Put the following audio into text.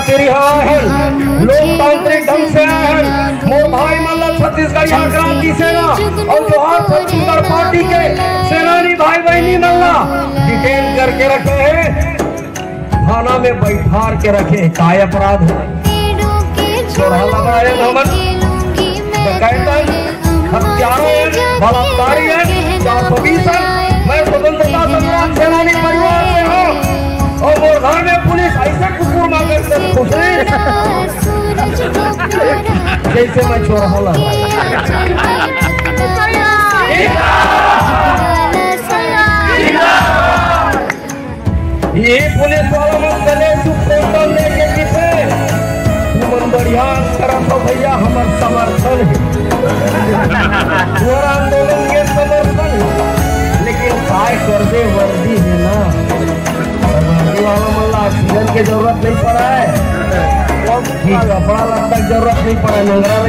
के रिहा है। लोकतांत्रिक ढंग से आए हैं। मोर भाई मल्ल छत्तीसगढ़ क्रांति सेना और जोहार छत्तीसगढ़ पार्टी के सेनानी भाई बहनी मल्ला डिटेन करके रखे हैं। थाना में बैठार के रखे हैं। काय अपराध है? हत्यारों बलात्कारी हैं। मैं स्वतंत्रता संग्राम सेनानी परिवार से हूँ। जैसे मैं चोरा लगा ये पुलिस वाला मत चले चुप पेंटल लेके जीते तुमन बढ़िया करम तो भैया, हमर समर्थन है। पूरा आंदोलन के समर्थन लेकिन काय कर दे वर्दी है ना। वर्दी वाला मल्ला ऑक्सीजन की ज़रूरत नहीं पड़ा है Prada, Prada, para lograr